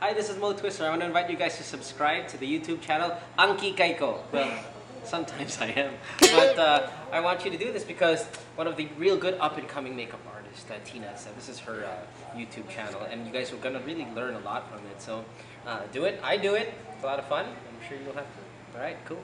Hi, this is Mo Twister. I want to invite you guys to subscribe to the YouTube channel AngKikayKo. Well, sometimes I am. But uh, I want you to do this because one of the real good up-and-coming makeup artists, uh, Teena, said this is her uh, YouTube channel. And you guys are going to really learn a lot from it. So uh, do it. I do it. It's a lot of fun. I'm sure you'll have to. All right, cool.